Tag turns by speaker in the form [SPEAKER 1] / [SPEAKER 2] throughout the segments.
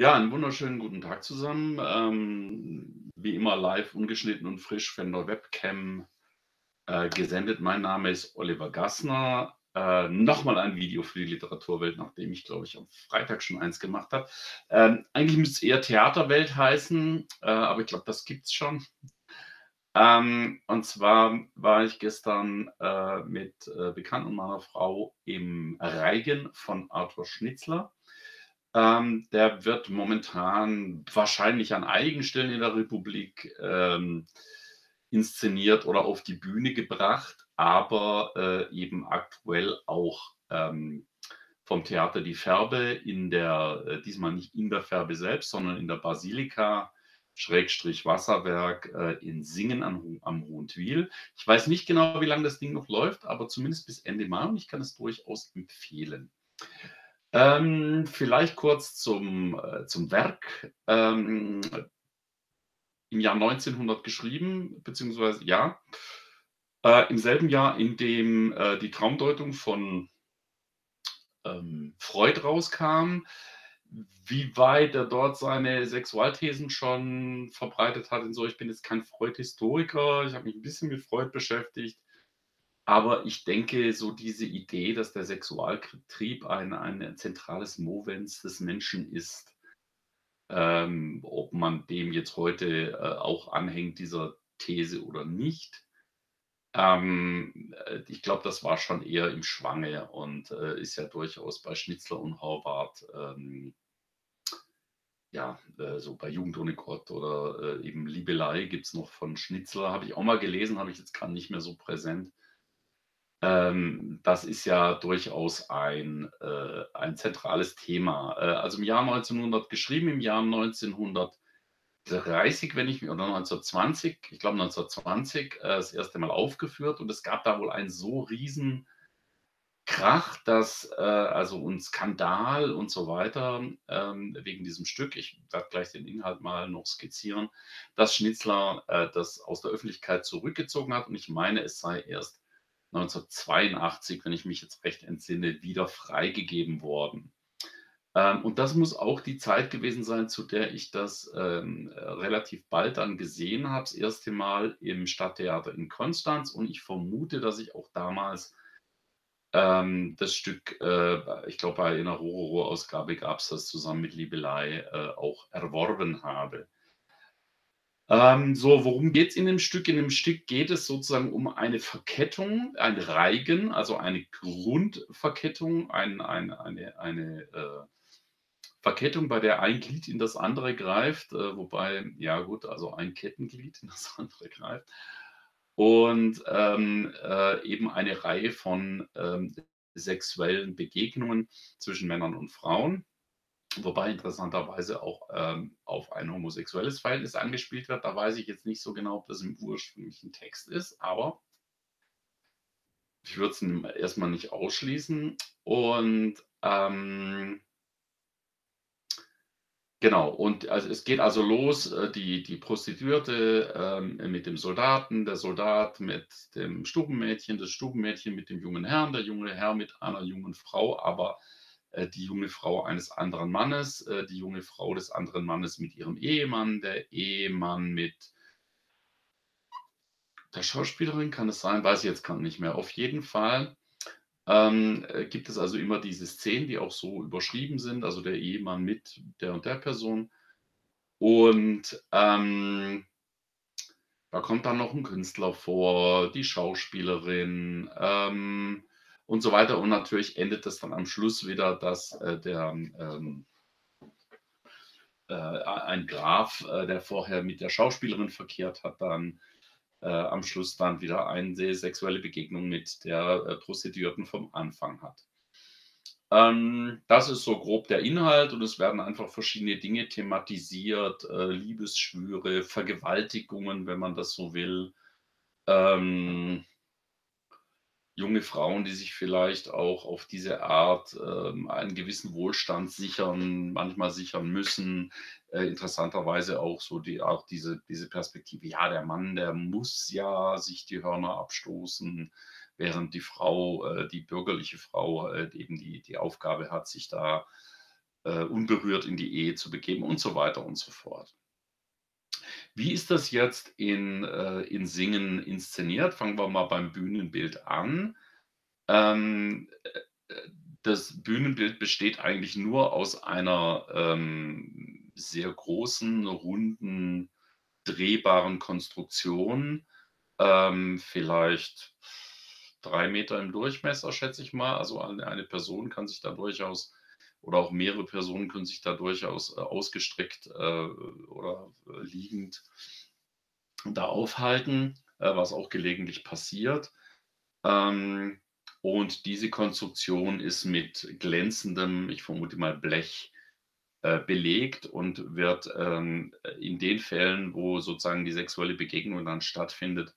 [SPEAKER 1] Ja, einen wunderschönen guten Tag zusammen. Ähm, wie immer live, ungeschnitten und frisch von der Webcam äh, gesendet. Mein Name ist Oliver Gassner. Äh, Nochmal ein Video für die Literaturwelt, nachdem ich, glaube ich, am Freitag schon eins gemacht habe. Ähm, eigentlich müsste es eher Theaterwelt heißen, äh, aber ich glaube, das gibt es schon. Ähm, und zwar war ich gestern äh, mit äh, Bekannten meiner Frau im Reigen von Arthur Schnitzler. Ähm, der wird momentan wahrscheinlich an einigen Stellen in der Republik ähm, inszeniert oder auf die Bühne gebracht, aber äh, eben aktuell auch ähm, vom Theater Die Färbe in der, äh, diesmal nicht in der Färbe selbst, sondern in der Basilika Schrägstrich Wasserwerk äh, in Singen am, am Hohentwiel. Ich weiß nicht genau, wie lange das Ding noch läuft, aber zumindest bis Ende Mai und ich kann es durchaus empfehlen. Ähm, vielleicht kurz zum, äh, zum Werk. Ähm, Im Jahr 1900 geschrieben, beziehungsweise ja, äh, im selben Jahr, in dem äh, die Traumdeutung von ähm, Freud rauskam, wie weit er dort seine Sexualthesen schon verbreitet hat und so. Ich bin jetzt kein Freud-Historiker, ich habe mich ein bisschen mit Freud beschäftigt. Aber ich denke, so diese Idee, dass der Sexualtrieb ein, ein zentrales Movens des Menschen ist, ähm, ob man dem jetzt heute äh, auch anhängt, dieser These oder nicht, ähm, äh, ich glaube, das war schon eher im Schwange und äh, ist ja durchaus bei Schnitzler und Horvath, ähm, ja, äh, so bei Jugend ohne Gott oder äh, eben Liebelei gibt es noch von Schnitzler, habe ich auch mal gelesen, habe ich jetzt gerade nicht mehr so präsent. Ähm, das ist ja durchaus ein, äh, ein zentrales Thema. Äh, also im Jahr 1900 geschrieben, im Jahr 1930, wenn ich oder 1920, ich glaube 1920, äh, das erste Mal aufgeführt. Und es gab da wohl einen so riesen Krach, dass, äh, also und Skandal und so weiter, ähm, wegen diesem Stück, ich werde gleich den Inhalt mal noch skizzieren, dass Schnitzler äh, das aus der Öffentlichkeit zurückgezogen hat. Und ich meine, es sei erst 1982, wenn ich mich jetzt recht entsinne, wieder freigegeben worden. Ähm, und das muss auch die Zeit gewesen sein, zu der ich das ähm, relativ bald dann gesehen habe, das erste Mal im Stadttheater in Konstanz. Und ich vermute, dass ich auch damals ähm, das Stück, äh, ich glaube, bei einer Rororo-Ausgabe gab es das zusammen mit Liebelei, äh, auch erworben habe. Ähm, so, worum geht es in dem Stück? In dem Stück geht es sozusagen um eine Verkettung, ein Reigen, also eine Grundverkettung, ein, ein, eine, eine äh, Verkettung, bei der ein Glied in das andere greift, äh, wobei, ja gut, also ein Kettenglied in das andere greift. Und ähm, äh, eben eine Reihe von ähm, sexuellen Begegnungen zwischen Männern und Frauen wobei interessanterweise auch ähm, auf ein homosexuelles Verhältnis angespielt wird. Da weiß ich jetzt nicht so genau, ob das im ursprünglichen Text ist, aber ich würde es erstmal nicht ausschließen. Und ähm, genau, und also es geht also los, äh, die, die Prostituierte ähm, mit dem Soldaten, der Soldat mit dem Stubenmädchen, das Stubenmädchen mit dem jungen Herrn, der junge Herr mit einer jungen Frau, aber die junge Frau eines anderen Mannes, äh, die junge Frau des anderen Mannes mit ihrem Ehemann, der Ehemann mit der Schauspielerin, kann es sein, weiß ich jetzt gar nicht mehr. Auf jeden Fall ähm, äh, gibt es also immer diese Szenen, die auch so überschrieben sind, also der Ehemann mit der und der Person. Und ähm, da kommt dann noch ein Künstler vor, die Schauspielerin, ähm, und so weiter. Und natürlich endet es dann am Schluss wieder, dass äh, der ähm, äh, ein Graf, äh, der vorher mit der Schauspielerin verkehrt hat, dann äh, am Schluss dann wieder eine sexuelle Begegnung mit der äh, Prostituierten vom Anfang hat. Ähm, das ist so grob der Inhalt und es werden einfach verschiedene Dinge thematisiert, äh, Liebesschwüre, Vergewaltigungen, wenn man das so will. Ähm, junge Frauen, die sich vielleicht auch auf diese Art ähm, einen gewissen Wohlstand sichern, manchmal sichern müssen. Äh, interessanterweise auch so die, auch diese, diese Perspektive, ja, der Mann, der muss ja sich die Hörner abstoßen, während die Frau, äh, die bürgerliche Frau äh, eben die, die Aufgabe hat, sich da äh, unberührt in die Ehe zu begeben und so weiter und so fort. Wie ist das jetzt in, äh, in Singen inszeniert? Fangen wir mal beim Bühnenbild an. Ähm, äh, das Bühnenbild besteht eigentlich nur aus einer ähm, sehr großen, runden, drehbaren Konstruktion, ähm, vielleicht drei Meter im Durchmesser, schätze ich mal. Also eine, eine Person kann sich da durchaus oder auch mehrere Personen können sich da durchaus äh, ausgestreckt äh, oder äh, liegend da aufhalten, was auch gelegentlich passiert. Ähm, und diese Konstruktion ist mit glänzendem, ich vermute mal Blech, belegt und wird ähm, in den Fällen, wo sozusagen die sexuelle Begegnung dann stattfindet,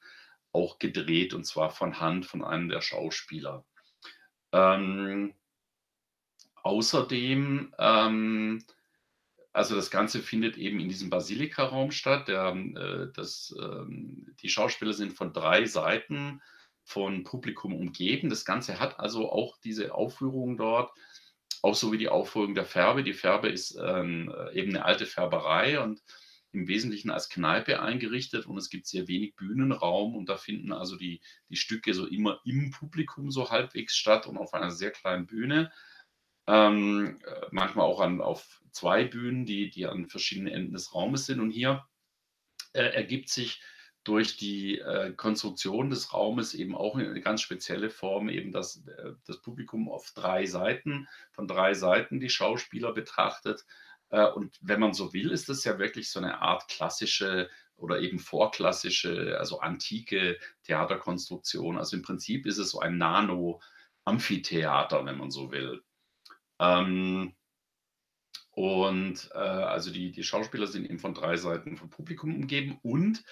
[SPEAKER 1] auch gedreht und zwar von Hand von einem der Schauspieler. Ähm, außerdem, ähm, also das Ganze findet eben in diesem Basilika-Raum statt. Der, äh, das, ähm, die Schauspieler sind von drei Seiten von Publikum umgeben. Das Ganze hat also auch diese Aufführung dort, auch so wie die Aufführung der Färbe. Die Färbe ist ähm, eben eine alte Färberei und im Wesentlichen als Kneipe eingerichtet und es gibt sehr wenig Bühnenraum und da finden also die, die Stücke so immer im Publikum so halbwegs statt und auf einer sehr kleinen Bühne. Ähm, äh, manchmal auch an, auf zwei Bühnen, die, die an verschiedenen Enden des Raumes sind. Und hier äh, ergibt sich durch die äh, Konstruktion des Raumes eben auch eine ganz spezielle Form, eben dass äh, das Publikum auf drei Seiten, von drei Seiten die Schauspieler betrachtet äh, und wenn man so will, ist das ja wirklich so eine Art klassische oder eben vorklassische, also antike Theaterkonstruktion. Also im Prinzip ist es so ein Nano-Amphitheater, wenn man so will. Ähm, und äh, also die, die Schauspieler sind eben von drei Seiten vom Publikum umgeben und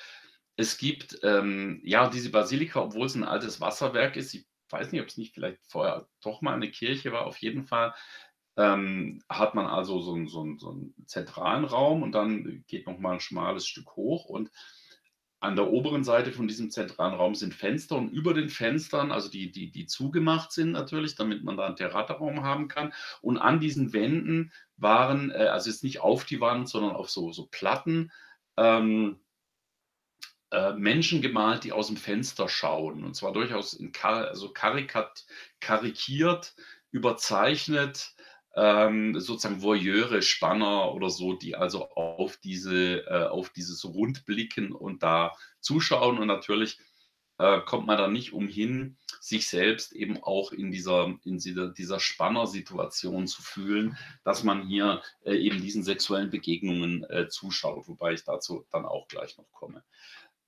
[SPEAKER 1] es gibt ähm, ja diese Basilika, obwohl es ein altes Wasserwerk ist. Ich weiß nicht, ob es nicht vielleicht vorher doch mal eine Kirche war. Auf jeden Fall ähm, hat man also so, so, so, einen zentralen Raum und dann geht noch mal ein schmales Stück hoch und an der oberen Seite von diesem zentralen Raum sind Fenster und über den Fenstern, also die, die, die zugemacht sind natürlich, damit man da einen Theaterraum haben kann. Und an diesen Wänden waren, äh, also jetzt nicht auf die Wand, sondern auf so, so Platten, ähm, äh, Menschen gemalt, die aus dem Fenster schauen. Und zwar durchaus in kar also karikiert, überzeichnet, ähm, sozusagen Voyeure, Spanner oder so, die also auf diese, äh, auf dieses Rund blicken und da zuschauen. Und natürlich äh, kommt man da nicht umhin, sich selbst eben auch in dieser, in dieser, dieser Spanner-Situation zu fühlen, dass man hier äh, eben diesen sexuellen Begegnungen äh, zuschaut, wobei ich dazu dann auch gleich noch komme.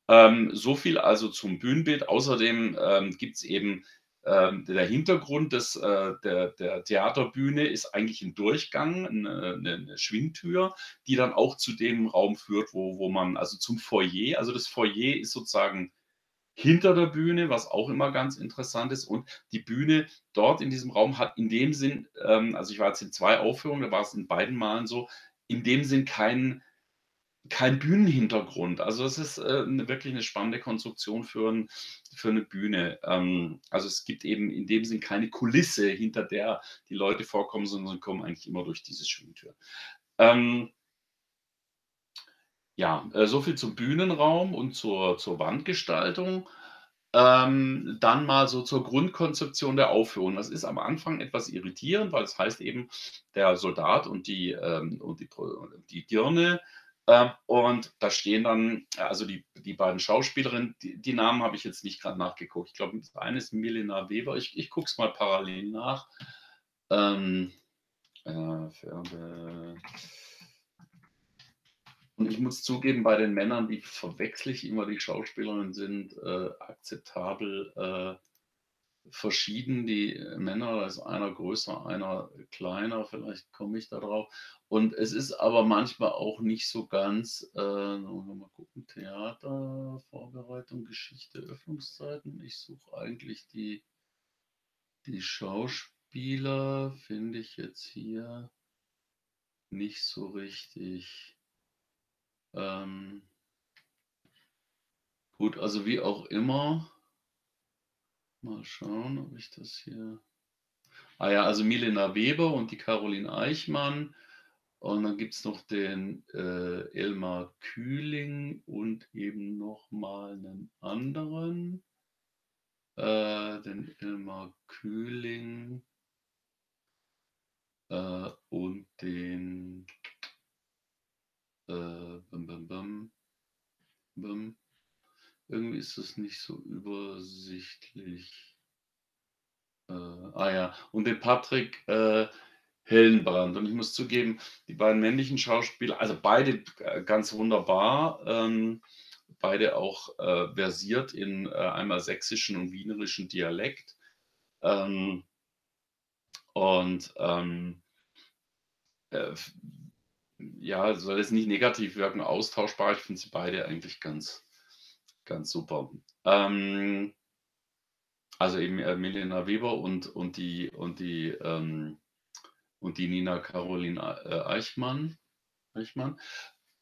[SPEAKER 1] Ähm, so viel also zum Bühnenbild. Außerdem ähm, gibt es eben ähm, der Hintergrund des, äh, der, der, Theaterbühne ist eigentlich ein Durchgang, eine, eine, Schwingtür, die dann auch zu dem Raum führt, wo, wo man, also zum Foyer, also das Foyer ist sozusagen hinter der Bühne, was auch immer ganz interessant ist. Und die Bühne dort in diesem Raum hat in dem Sinn, ähm, also ich war jetzt in zwei Aufführungen, da war es in beiden Malen so, in dem Sinn keinen kein Bühnenhintergrund. Also es ist äh, eine, wirklich eine spannende Konstruktion für, ein, für eine Bühne. Ähm, also es gibt eben in dem Sinn keine Kulisse, hinter der die Leute vorkommen, sondern kommen eigentlich immer durch diese Schwingtür. Ähm, ja, äh, so viel zum Bühnenraum und zur, zur Wandgestaltung. Ähm, dann mal so zur Grundkonzeption der Aufführung. Das ist am Anfang etwas irritierend, weil es heißt eben, der Soldat und die, ähm, und die, die Dirne und da stehen dann, also die, die beiden Schauspielerinnen, die, die Namen habe ich jetzt nicht gerade nachgeguckt. Ich glaube, das eine ist Milena Weber. Ich, ich gucke es mal parallel nach. Ähm, äh, und ich muss zugeben, bei den Männern, die verwechsel ich immer, die Schauspielerinnen sind äh, akzeptabel äh, verschieden. Die Männer, da ist einer größer, einer kleiner, vielleicht komme ich da drauf. Und es ist aber manchmal auch nicht so ganz, äh, mal gucken, Theater, Vorbereitung, Geschichte, Öffnungszeiten. Ich suche eigentlich die, die Schauspieler, finde ich jetzt hier nicht so richtig. Ähm, gut, also wie auch immer. Mal schauen, ob ich das hier. Ah ja, also Milena Weber und die Caroline Eichmann. Und dann gibt es noch den äh, Elmar Kühling und eben noch mal einen anderen. Äh, den Elmar Kühling äh, und den äh, bum, bum, bum. Irgendwie ist das nicht so übersichtlich. Äh, ah ja, und den Patrick äh, Hellenbrand. Und ich muss zugeben, die beiden männlichen Schauspieler, also beide äh, ganz wunderbar, ähm, beide auch äh, versiert in äh, einmal sächsischen und wienerischen Dialekt. Ähm, und ähm, äh, ja, soll es nicht negativ wirken, austauschbar. Ich finde sie beide eigentlich ganz, ganz super. Ähm, also eben äh, Milena Weber und, und die, und die, ähm, und die Nina Caroline äh, Eichmann. Eichmann.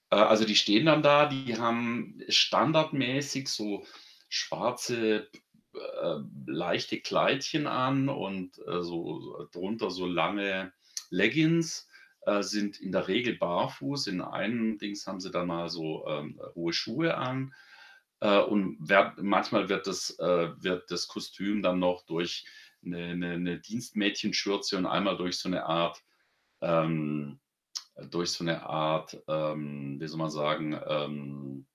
[SPEAKER 1] Äh, also die stehen dann da, die haben standardmäßig so schwarze, äh, leichte Kleidchen an und äh, so drunter so lange Leggings äh, sind in der Regel barfuß. In einem Dings haben sie dann mal so ähm, hohe Schuhe an. Äh, und werd, manchmal wird das, äh, wird das Kostüm dann noch durch eine, eine, eine Dienstmädchenschürze und einmal durch so eine Art, ähm, durch so eine Art, ähm, wie soll man sagen, ähm,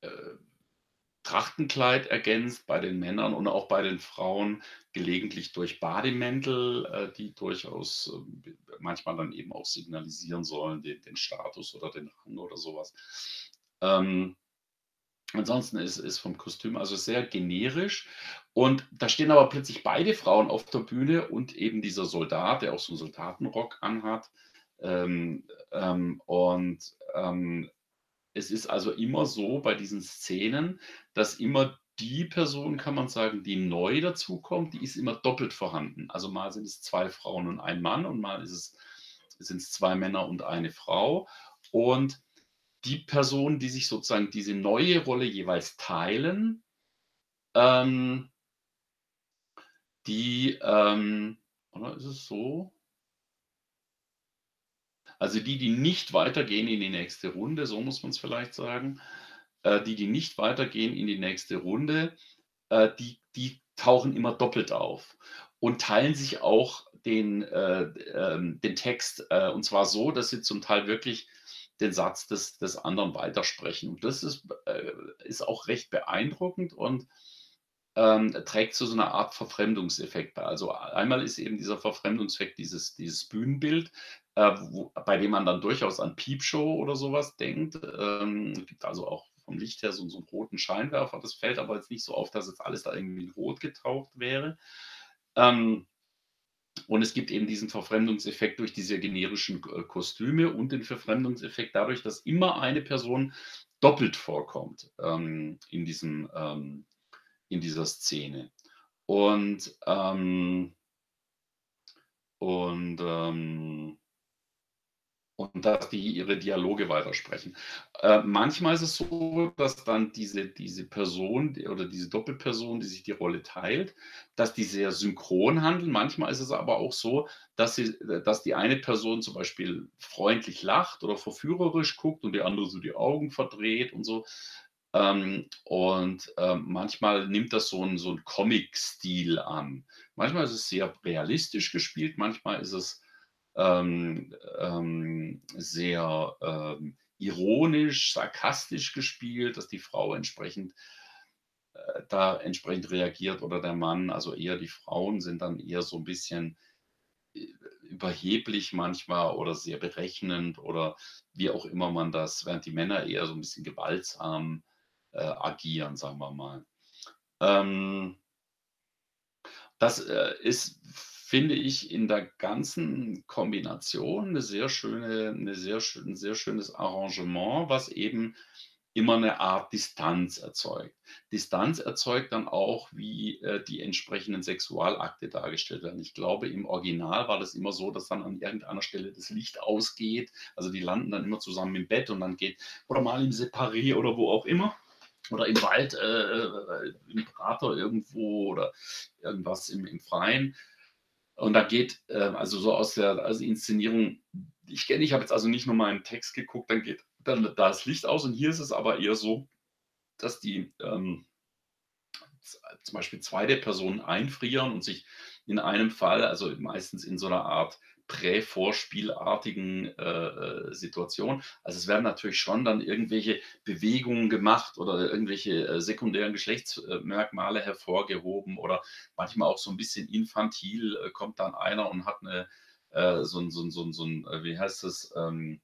[SPEAKER 1] äh, Trachtenkleid ergänzt bei den Männern und auch bei den Frauen, gelegentlich durch Bademäntel, äh, die durchaus äh, manchmal dann eben auch signalisieren sollen, den, den Status oder den Rang oder sowas. Ähm, ansonsten ist es vom Kostüm also sehr generisch. Und da stehen aber plötzlich beide Frauen auf der Bühne und eben dieser Soldat, der auch so einen Soldatenrock anhat. Ähm, ähm, und ähm, es ist also immer so bei diesen Szenen, dass immer die Person, kann man sagen, die neu dazukommt, die ist immer doppelt vorhanden. Also mal sind es zwei Frauen und ein Mann und mal sind es zwei Männer und eine Frau. Und die Personen, die sich sozusagen diese neue Rolle jeweils teilen, ähm, die, ähm, oder ist es so? Also die, die nicht weitergehen in die nächste Runde, so muss man es vielleicht sagen, äh, die, die nicht weitergehen in die nächste Runde, äh, die, die tauchen immer doppelt auf und teilen sich auch den, äh, ähm, den Text äh, und zwar so, dass sie zum Teil wirklich den Satz des, des anderen weitersprechen. Und das ist, äh, ist auch recht beeindruckend und ähm, trägt zu so einer Art Verfremdungseffekt bei. Also einmal ist eben dieser Verfremdungseffekt dieses, dieses Bühnenbild, äh, wo, bei dem man dann durchaus an Piepshow oder sowas denkt. Ähm, gibt also auch vom Licht her so, so einen roten Scheinwerfer. Das fällt aber jetzt nicht so auf, dass jetzt alles da irgendwie in rot getaucht wäre. Ähm, und es gibt eben diesen Verfremdungseffekt durch diese generischen äh, Kostüme und den Verfremdungseffekt dadurch, dass immer eine Person doppelt vorkommt ähm, in, diesem, ähm, in dieser Szene. Und, ähm, und ähm, und dass die ihre Dialoge weitersprechen. Äh, manchmal ist es so, dass dann diese, diese Person oder diese Doppelperson, die sich die Rolle teilt, dass die sehr synchron handeln. Manchmal ist es aber auch so, dass, sie, dass die eine Person zum Beispiel freundlich lacht oder verführerisch guckt und die andere so die Augen verdreht und so. Ähm, und ähm, manchmal nimmt das so einen, so einen Comic-Stil an. Manchmal ist es sehr realistisch gespielt, manchmal ist es ähm, ähm, sehr ähm, ironisch, sarkastisch gespielt, dass die Frau entsprechend äh, da entsprechend reagiert oder der Mann, also eher die Frauen sind dann eher so ein bisschen äh, überheblich manchmal oder sehr berechnend oder wie auch immer man das, während die Männer eher so ein bisschen gewaltsam äh, agieren, sagen wir mal. Ähm, das äh, ist finde ich in der ganzen Kombination eine sehr schöne, eine sehr, ein sehr schönes Arrangement, was eben immer eine Art Distanz erzeugt. Distanz erzeugt dann auch, wie äh, die entsprechenden Sexualakte dargestellt werden. Ich glaube, im Original war das immer so, dass dann an irgendeiner Stelle das Licht ausgeht. Also die landen dann immer zusammen im Bett und dann geht, oder mal im Separé oder wo auch immer. oder im Wald, äh, äh, im Prater irgendwo oder irgendwas im, im Freien. Und da geht, äh, also so aus der also Inszenierung, ich kenne, ich habe jetzt also nicht nur mal einen Text geguckt, dann geht dann da das Licht aus und hier ist es aber eher so, dass die ähm, zum Beispiel zwei der Personen einfrieren und sich in einem Fall, also meistens in so einer Art Prä-Vorspielartigen äh, äh, Situation. Also es werden natürlich schon dann irgendwelche Bewegungen gemacht oder irgendwelche äh, sekundären Geschlechtsmerkmale hervorgehoben oder manchmal auch so ein bisschen infantil äh, kommt dann einer und hat eine äh, so ein, so so so äh, wie heißt das, ähm,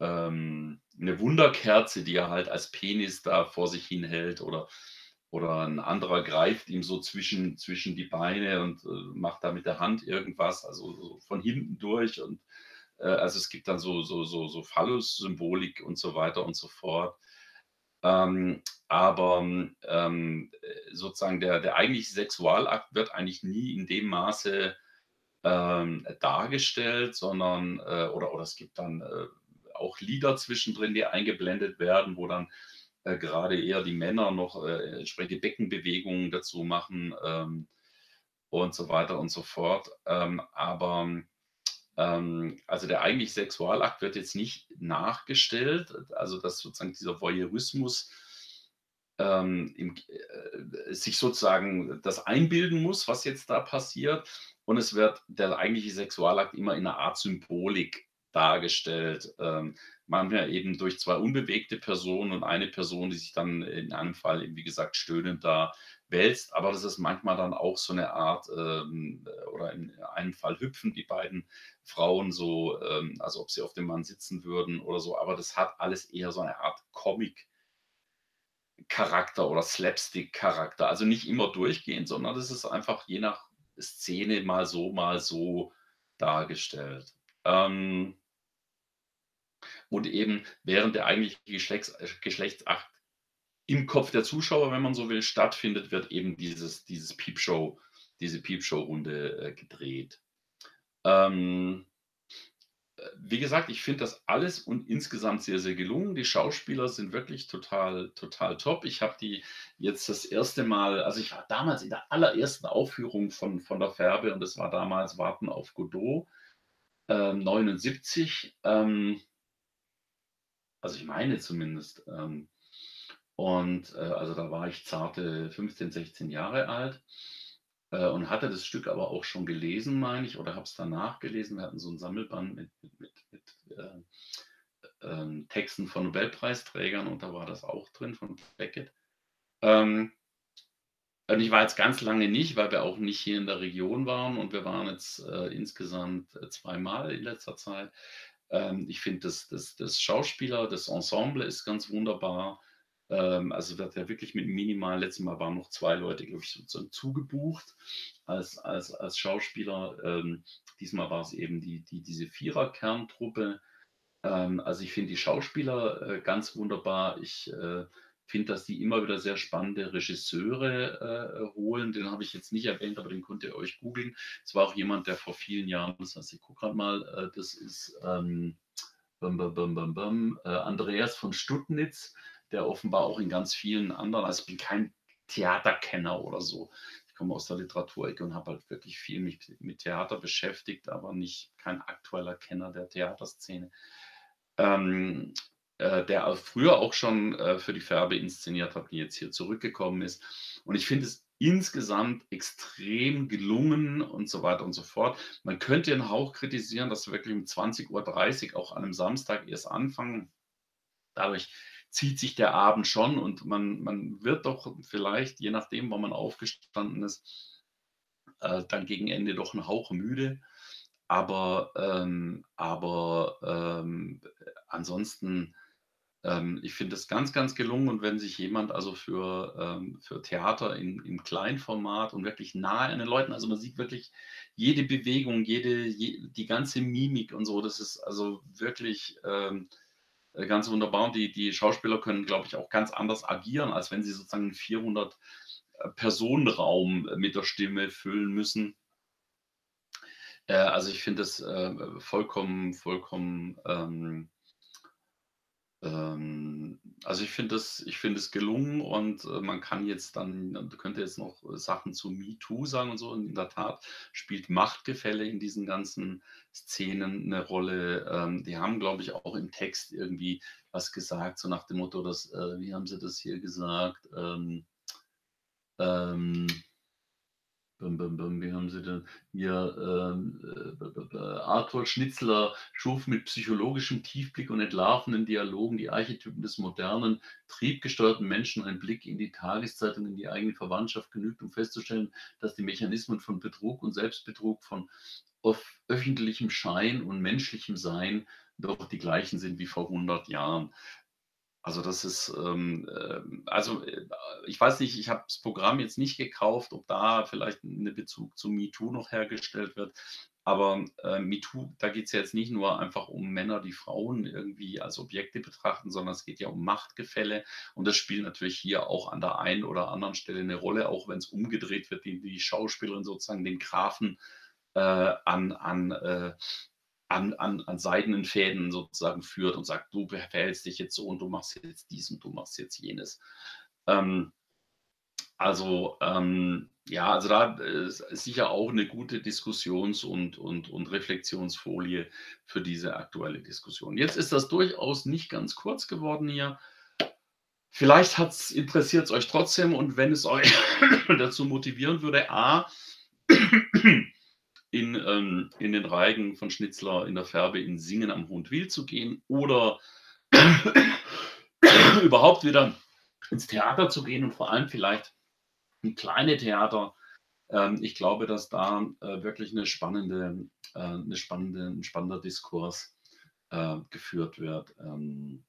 [SPEAKER 1] ähm, eine Wunderkerze, die er halt als Penis da vor sich hin hält oder oder ein anderer greift ihm so zwischen, zwischen die Beine und äh, macht da mit der Hand irgendwas, also so von hinten durch. Und äh, also es gibt dann so, so, so, so Phallus-Symbolik und so weiter und so fort. Ähm, aber ähm, sozusagen der, der eigentliche Sexualakt wird eigentlich nie in dem Maße ähm, dargestellt, sondern äh, oder, oder es gibt dann äh, auch Lieder zwischendrin, die eingeblendet werden, wo dann äh, gerade eher die Männer noch äh, entsprechende Beckenbewegungen dazu machen ähm, und so weiter und so fort. Ähm, aber ähm, also der eigentliche Sexualakt wird jetzt nicht nachgestellt, also dass sozusagen dieser Voyeurismus ähm, im, äh, sich sozusagen das einbilden muss, was jetzt da passiert. Und es wird der eigentliche Sexualakt immer in einer Art Symbolik dargestellt. Ähm, manchmal eben durch zwei unbewegte Personen und eine Person, die sich dann in einem Fall, wie gesagt, stöhnend da wälzt. Aber das ist manchmal dann auch so eine Art, ähm, oder in einem Fall hüpfen die beiden Frauen so, ähm, also ob sie auf dem Mann sitzen würden oder so. Aber das hat alles eher so eine Art Comic. Charakter oder Slapstick-Charakter. Also nicht immer durchgehend, sondern das ist einfach je nach Szene mal so, mal so dargestellt. Ähm, und eben während der eigentliche Geschlechts, Geschlechtsakt im Kopf der Zuschauer, wenn man so will, stattfindet, wird eben dieses, dieses Piepshow, diese Piepshow-Runde äh, gedreht. Ähm, äh, wie gesagt, ich finde das alles und insgesamt sehr, sehr gelungen. Die Schauspieler sind wirklich total, total top. Ich habe die jetzt das erste Mal, also ich war damals in der allerersten Aufführung von, von der Färbe und es war damals Warten auf Godot äh, 79. Ähm, also ich meine zumindest. Ähm, und äh, also da war ich zarte 15, 16 Jahre alt äh, und hatte das Stück aber auch schon gelesen, meine ich, oder habe es danach gelesen. Wir hatten so ein Sammelband mit, mit, mit, mit äh, ähm, Texten von Nobelpreisträgern und da war das auch drin von Beckett. Ähm, und ich war jetzt ganz lange nicht, weil wir auch nicht hier in der Region waren und wir waren jetzt äh, insgesamt äh, zweimal in letzter Zeit. Ähm, ich finde, das, das, das Schauspieler, das Ensemble ist ganz wunderbar. Ähm, also wird ja wirklich mit minimal, letztes Mal waren noch zwei Leute, glaube ich, sozusagen zugebucht als, als, als Schauspieler. Ähm, diesmal war es eben die, die, diese Vierer-Kerntruppe. Ähm, also ich finde die Schauspieler äh, ganz wunderbar. Ich äh, finde, dass die immer wieder sehr spannende Regisseure äh, holen. Den habe ich jetzt nicht erwähnt, aber den könnt ihr euch googeln. Es war auch jemand, der vor vielen Jahren, das heißt, ich gucke gerade mal, äh, das ist ähm, bum, bum, bum, äh, Andreas von Stuttnitz, der offenbar auch in ganz vielen anderen, also ich bin kein Theaterkenner oder so. Ich komme aus der Literaturecke und habe halt wirklich viel mich mit Theater beschäftigt, aber nicht kein aktueller Kenner der Theaterszene. Ähm, äh, der früher auch schon äh, für die Färbe inszeniert hat, die jetzt hier zurückgekommen ist. Und ich finde es insgesamt extrem gelungen und so weiter und so fort. Man könnte den Hauch kritisieren, dass wir wirklich um 20.30 Uhr auch an einem Samstag erst anfangen. Dadurch zieht sich der Abend schon und man, man wird doch vielleicht, je nachdem, wann man aufgestanden ist, äh, dann gegen Ende doch ein Hauch müde. Aber, ähm, aber ähm, ansonsten ähm, ich finde es ganz, ganz gelungen und wenn sich jemand also für, ähm, für Theater in, im Kleinformat und wirklich nahe an den Leuten, also man sieht wirklich jede Bewegung, jede, je, die ganze Mimik und so, das ist also wirklich ähm, äh, ganz wunderbar und die, die Schauspieler können, glaube ich, auch ganz anders agieren, als wenn sie sozusagen einen 400 äh, Personenraum mit der Stimme füllen müssen. Äh, also ich finde es äh, vollkommen, vollkommen ähm, Also ich finde es, ich finde es gelungen und äh, man kann jetzt dann, könnte jetzt noch Sachen zu MeToo sagen und so. Und in der Tat spielt Machtgefälle in diesen ganzen Szenen eine Rolle. Ähm, die haben, glaube ich, auch im Text irgendwie was gesagt, so nach dem Motto, dass, äh, wie haben sie das hier gesagt? Ähm, ähm, Bum, bum, bum, wie haben sie denn hier? Ähm, äh, Arthur Schnitzler schuf mit psychologischem Tiefblick und entlarvenden Dialogen die Archetypen des modernen, triebgesteuerten Menschen. Ein Blick in die Tageszeitung, in die eigene Verwandtschaft genügt, um festzustellen, dass die Mechanismen von Betrug und Selbstbetrug, von öffentlichem Schein und menschlichem Sein doch die gleichen sind wie vor 100 Jahren. Also das ist, ähm, äh, also äh, ich weiß nicht, ich habe das Programm jetzt nicht gekauft, ob da vielleicht ein Bezug zu MeToo noch hergestellt wird. Aber äh, MeToo, da geht es ja jetzt nicht nur einfach um Männer, die Frauen irgendwie als Objekte betrachten, sondern es geht ja um Machtgefälle. Und das spielt natürlich hier auch an der einen oder anderen Stelle eine Rolle, auch wenn es umgedreht wird, die, die Schauspielerin sozusagen den Grafen äh, an, an äh, an, an, an seidenen Fäden sozusagen führt und sagt, du verhältst dich jetzt so und du machst jetzt dies und du machst jetzt jenes. Ähm, also ähm, ja, also da ist sicher auch eine gute Diskussions- und, und, und Reflexionsfolie für diese aktuelle Diskussion. Jetzt ist das durchaus nicht ganz kurz geworden hier. Vielleicht interessiert es euch trotzdem und wenn es euch dazu motivieren würde, a, in, ähm, in den Reigen von Schnitzler in der Färbe in Singen am Hohenwil zu gehen oder überhaupt wieder ins Theater zu gehen und vor allem vielleicht ein kleine Theater. Ähm, ich glaube, dass da äh, wirklich eine spannende, äh, eine spannende, ein spannender Diskurs äh, geführt wird ähm,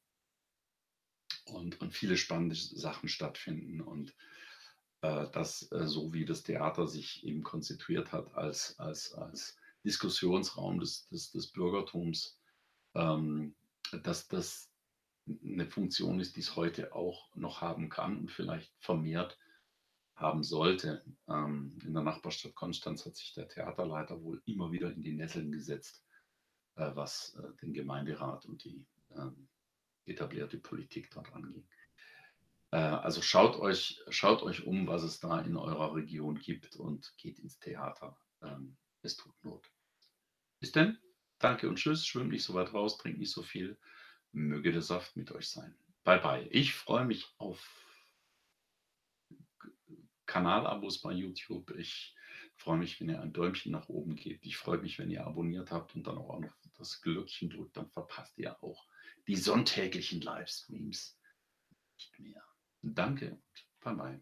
[SPEAKER 1] und, und viele spannende Sachen stattfinden und dass äh, so wie das Theater sich eben konstituiert hat als, als, als Diskussionsraum des, des, des Bürgertums, ähm, dass das eine Funktion ist, die es heute auch noch haben kann und vielleicht vermehrt haben sollte. Ähm, in der Nachbarstadt Konstanz hat sich der Theaterleiter wohl immer wieder in die Nesseln gesetzt, äh, was äh, den Gemeinderat und die ähm, etablierte Politik dort anging. Äh, also schaut euch, schaut euch um, was es da in eurer Region gibt und geht ins Theater. Ähm, es tut Not. Bis denn. Danke und tschüss. Schwimmt nicht so weit raus, trinkt nicht so viel. Möge der Saft mit euch sein. Bye bye. Ich freue mich auf Kanalabos bei YouTube. Ich freue mich, wenn ihr ein Däumchen nach oben gebt. Ich freue mich, wenn ihr abonniert habt und dann auch noch das Glöckchen drückt. Dann verpasst ihr auch die sonntäglichen Livestreams nicht mehr. Danke und bye bye.